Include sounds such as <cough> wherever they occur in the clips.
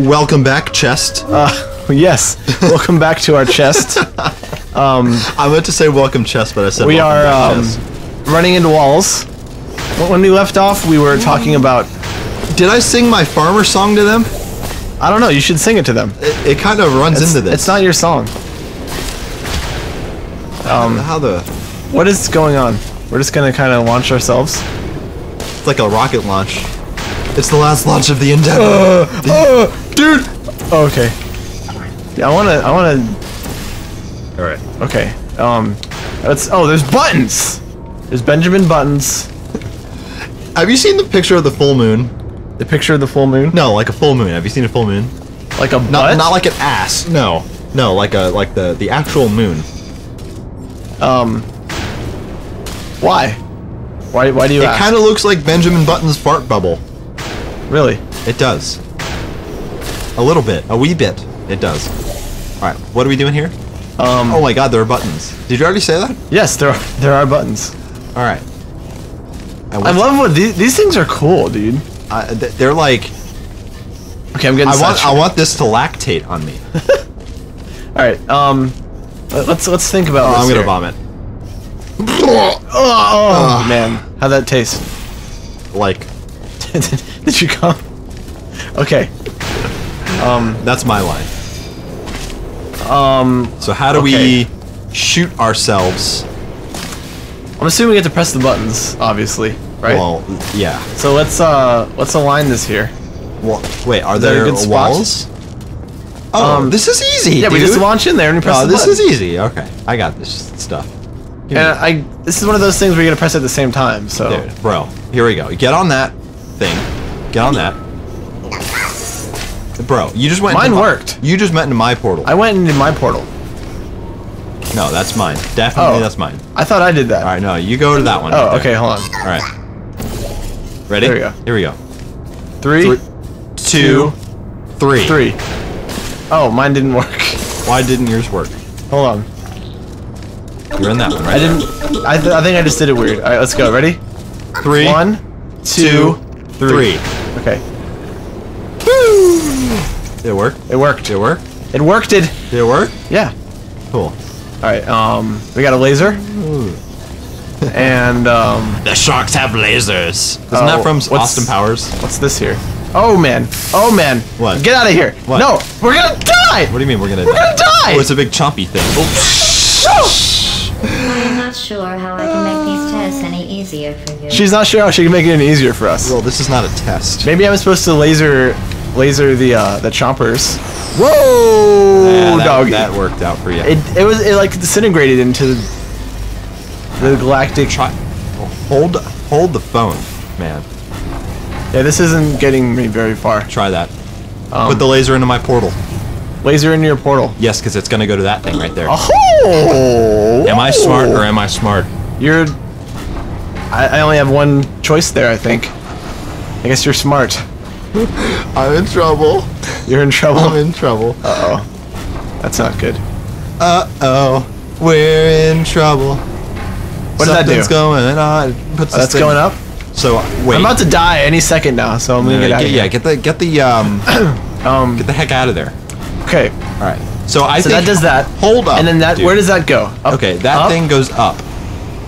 Welcome back, chest. Uh, <laughs> yes. Welcome back to our chest. <laughs> Um, I meant to say welcome, chest, but I said we are um, running into walls. When we left off, we were talking about. Did I sing my farmer song to them? I don't know. You should sing it to them. It, it kind of runs It's, into this. it's not your song. um, how the What is going on? We're just gonna kind of launch ourselves. it's like a rocket launch. It's the last launch of the Endeavor. <gasps> Uh, dude. Oh, okay. Yeah, I wanna. I wanna. All right. Okay. Um. Let's. Oh, there's buttons. There's Benjamin buttons. Have you seen the picture of the full moon? The picture of the full moon. No, like a full moon. Have you seen a full moon? Like a Not butt. not like an ass. No. No, like a like the the actual moon. Um. Why? Why? Why do you It ask? kind of looks like Benjamin Button's fart bubble. really. It does. A little bit, a wee bit. It does. All right, what are we doing here? Um. Oh my God, there are buttons. Did you already say that? Yes, there are, there are buttons. All right. And I love what these these things are cool, dude. I- th- they're like. Okay, I'm getting. I want. I want this to lactate on me. <laughs> All right. Um. let- Let's let's think about. Oh, this I'm gonna here. vomit. <laughs> Oh, man, how'd that taste? Like <laughs> Did you come? Okay. Um. that's my line. Um. So how do Okay. we shoot ourselves? I'm assuming we get to press the buttons, obviously, right? Well, yeah. so let's uh let's align this here. Well, wait, are there spot? walls? Oh, Um, this is easy. Yeah, we dude. just launch in there and we press Oh, this button. is easy. Okay, I got this stuff. And I this is one of those things where you're gonna press at the same time. So Dude, bro, here we go. Get on that thing. Get on that. Bro, you just went. Mine into my- worked. You just went into my portal. I went into my portal. no, that's mine. Definitely, Oh. that's mine. I thought I did that. All right, no, you go to that one. Oh, right okay, hold on. All right. Ready? There we go. Here we go. Three, Three, two, three. three. Oh, mine didn't work. Why didn't yours work? Hold on. You're in that one, right? I didn't. I, th I think I just did it weird. All right, let's go. Ready? Three, One, two, two, three. three. Okay. Did it worked? It worked. It work? It worked. It. Did it work? Yeah. Cool. All right. Um, we got a laser. and um, The sharks have lasers. Isn't Oh, that from Austin Powers? what's this here? Oh man. Oh man. What? Get out of here. What? No, we're gonna die. What do you mean we're gonna We're gonna die. Oh, it's a big chompy thing. Oh, shh! I'm not sure how I can make these tests any easier for you. She's not sure how she can make it any easier for us. Well, this is not a test. Maybe I'm supposed to laser, laser the uh, the chompers. Whoa, Yeah, that, doggy. that worked out for you. It it was it like disintegrated into the, galactic. Try, hold, hold the phone, man. Yeah, this isn't getting me very far. Try that. Um, Put the laser into my portal. laser into your portal. Yes, because it's gonna go to that thing right there. Oh! Am I smart or am I smart? You're. I, I only have one choice there. I think. I guess you're smart. <laughs> I'm in trouble. You're in trouble. I'm in trouble. Uh oh. That's not good. Uh oh, we're in trouble. What did that do? Something's going on. Puts Oh, that's thing- going up. So wait. I'm about to die any second now, so I'm gonna Uh, get out get, yeah, get the get the um <coughs> Um. get the heck out of there. Okay. All right. So I So think that does that. Hold up. And then that. dude. Where does that go? Up, Okay, that up? thing goes up,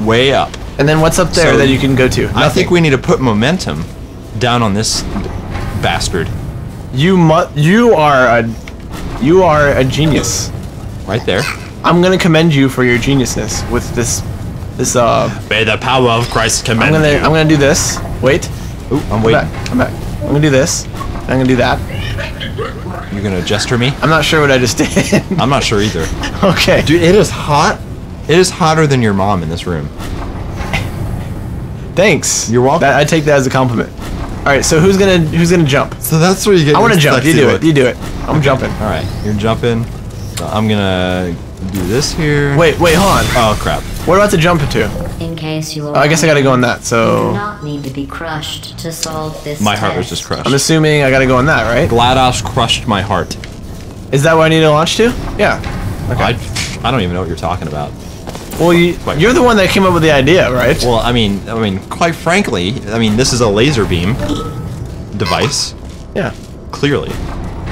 way up. And then what's up there So that you can go to? I think we need to put momentum down on this bastard You mu- You are a. You are a genius. right there. I'm gonna commend you for your geniusness with this. This uh. May the power of Christ I'm commend gonna. I'm gonna do this. Wait. Ooh, I'm I'm waiting. back. I'm back. I'm gonna do this. I'm gonna do that. You're gonna gesture me? I'm not sure what I just did. <laughs> I'm not sure either. <laughs> okay. Dude, it is hot. It is hotter than your mom in this room. Thanks. You're welcome. That, I take that as a compliment. All right. So who's gonna who's gonna jump? So that's where you get. I want to jump. You sexy do look. it. You do it. I'm jumping. All right, you're jumping. So I'm gonna do this here. Wait. Wait. Hold on. Oh crap. What do I have to jump into? In case you Oh, I guess I gotta go on that. You do So not need to be crushed to solve this My heart was just crushed. I'm assuming I gotta go on that, right? GLaDOS crushed my heart. Is that what I need to launch to? Yeah. Okay. I, I don't even know what you're talking about. Well, you, Quite you're the one that came up with the idea, right? Well, I mean, I mean, quite frankly, I mean, this is a laser beam device, yeah. clearly.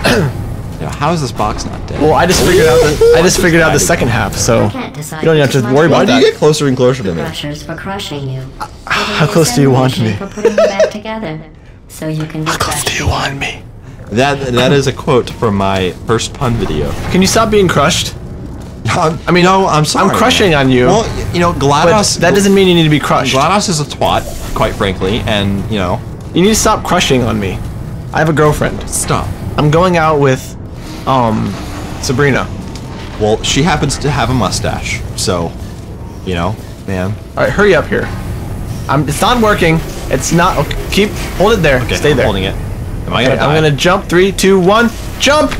<clears throat> Now, how is this box not dead? Well, I just figured out the I just figured out the second half, so I can't decide you don't even have to worry much about Why do you get closer and closer to me? Crushers for crushing you. Uh, how close do you want me? For putting you back together, so you can be How close do you want me? That that is a quote from my first pun video. Can you stop being crushed? I'm, I mean, no, I'm sorry. I'm crushing on you. Well, you know, GLaDOS. that doesn't mean you need to be crushed. GLaDOS is a twat, quite frankly, and you know, You need to stop crushing on me. I have a girlfriend. stop. I'm going out with, um, Sabrina. Well, she happens to have a mustache, so, you know, man. All right, hurry up here. I'm. It's not working. It's not. Okay, keep. Hold it there. Okay, Stay I'm there. holding it. Am I Okay, gonna die? I'm gonna jump. Three, two, one. Jump.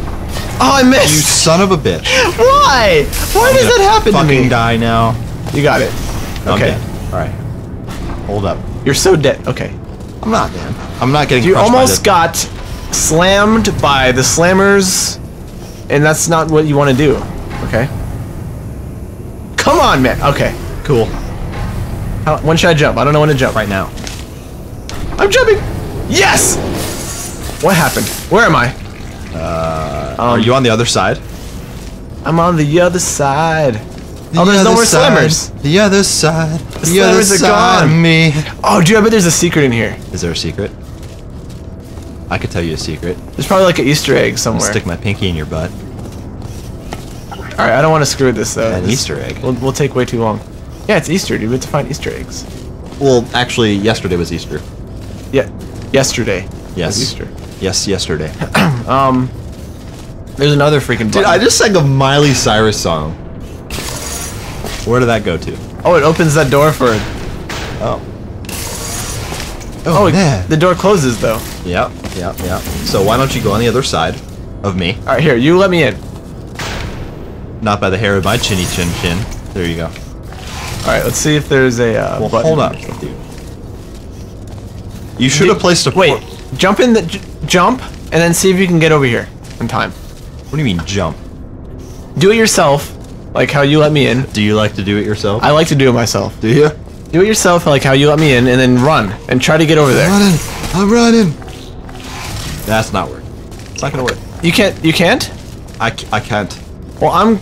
Oh, I missed. You son of a bitch. Why? Why does that happen to me? Fucking die now. You got it. Okay. All right. Hold up. You're so dead. Okay. I'm not, man. I'm not getting. You almost got slammed by the slammers, and that's not what you want to do. Okay. Come on, man. Okay. cool How, when should I jump? I don't know when to jump. right now. I'm jumping. Yes. What happened? Where am I? Are you on the other side? I'm on the other side. oh, there's no more slammers. The other side. The, slammers other are side of gone. me. Oh, dude, I bet there's a secret in here. Is there a secret? I could tell you a secret. There's probably like an Easter egg somewhere. Stick my pinky in your butt. All right, I don't want to screw this though. An This- Easter egg. We'll, we'll take way too long. Yeah, it's Easter, dude. We have to find Easter eggs. Well, actually, yesterday was Easter. Yeah, yesterday. Yes. was Easter. Yes, yesterday. <clears throat> Um, there's another freaking. Dude. I just sang a Miley Cyrus song. Where did that go to? Oh, it opens that door for. Oh. Oh, it- the door closes though. Yep, yep, yep. So why don't you go on the other side of me? All right, here, you let me in. Not by the hair of my chinny chin chin. There you go. All right, let's see if there's a. Uh, Well, button. hold up, dude. You should have placed a. Wait, jump in the j- jump, and then see if you can get over here in time. What do you mean jump? Do it yourself, like how you let me in. Do you like to do it yourself? I like to do it myself. do you? Do it yourself, like how you let me in, and then run and try to get over there. I'm running. I'm running. That's not working. It's not gonna work. You can't. You can't. I, I can't. Well, I'm.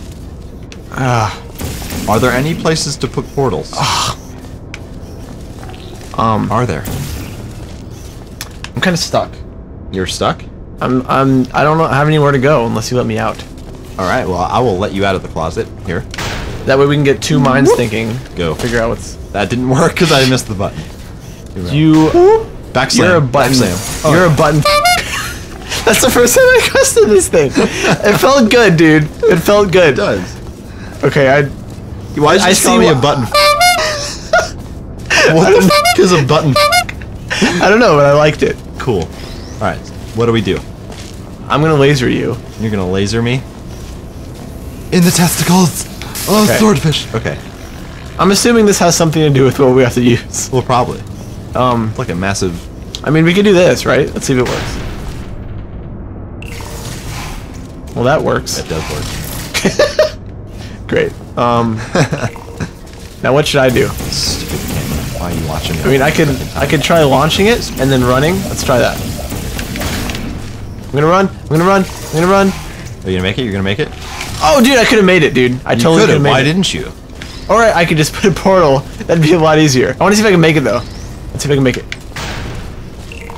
Ah. Are there any places to put portals? um. Are there? I'm kind of stuck. You're stuck? I'm. I'm. I don't know. have anywhere to go unless you let me out. All right. Well, I will let you out of the closet. Here. That way we can get two minds thinking. Go. Figure out what's. That didn't <laughs> work because I missed the button. You. Back slam. You're a button. Back slam. You're a button. <laughs> That's the first time I custom this thing. It felt good, dude. It felt good. It does. Okay, I. Why did you I just call see me a button? <laughs> what the f is a button? I don't know, but I liked it. Cool. All right. What do we do? I'm gonna laser you. You're gonna laser me? In the testicles. Oh, Okay. swordfish. Okay. I'm assuming this has something to do with what we have to use. Well, probably. Um, It's like a massive. I mean, we could do this, right? Let's see if it works. Well, that works. That does work. <laughs> Great. Um, <laughs> now what should I do? Stupid camera. Why are you watching me? I mean, I could I could try launching it and then running. Let's try that. I'm gonna run. I'm gonna run. I'm gonna run. Are you gonna make it? You're gonna make it? Oh, dude, I could have made it, dude. I You totally could could've. made Why it. didn't you? Or I could just put a portal. That'd be a lot easier. I want to see if I can make it though. Let's see if I can make it.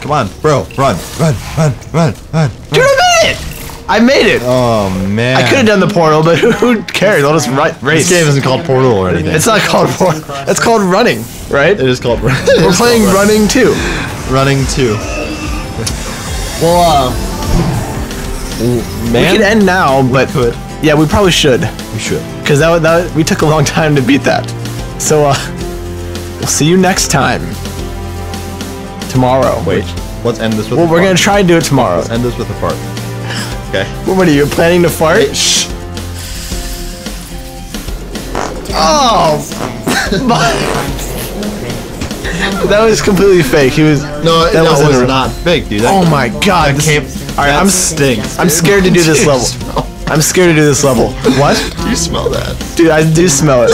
Come on, bro. Run, run, run, run, run. Dude, I made it! I made it. Oh man. I could have done the portal, but who, <laughs> who cares? I'll just ri- race. This game isn't called Portal or anything. It's not called portal. It's called running, right? It is called. Running. <laughs> We're playing <laughs> running too. Running too. Well, uh, man, We could end now, but could. yeah, we probably should, We should. because that, that we took a long time to beat that. So uh, we'll see you next time. Tomorrow. Wait, let's end this with. Well, we're gonna try and do it tomorrow. Let's end this with a fart. Okay. <laughs> What are you planning to fart? Shh. Oh, <laughs> that was completely fake. He was. No, that that was not fake, dude. That, Oh my god. This, came- all right, I'm stinks, I'm scared to do this level. I'm scared to do this level. What? You smell that? Dude, I do smell it.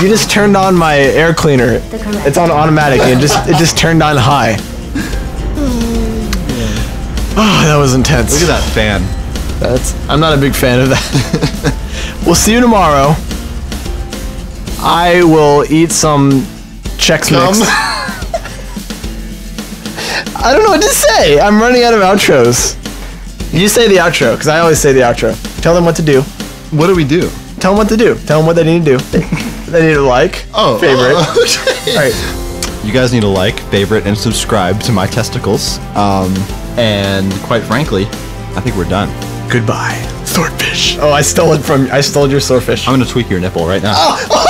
You just turned on my air cleaner. It's on automatic it just it just turned on high. Hmm. Oh, that was intense. Look at that fan. That's. I'm not a big fan of that. <laughs> we'll see you tomorrow. I will eat some Chex Mix. <laughs> I don't know what to say. I'm running out of outros. You say the outro, because I always say the outro. Tell them what to do. What do we do? Tell them what to do. Tell them what they need to do. <laughs> they need to like, Oh, favorite. oh, <laughs> okay. All right. You guys need to like, favorite, and subscribe to my testicles. Um, and quite frankly, I think we're done. Goodbye, swordfish. Oh, I stole it from. I stole your swordfish. I'm gonna tweak your nipple right now. Oh,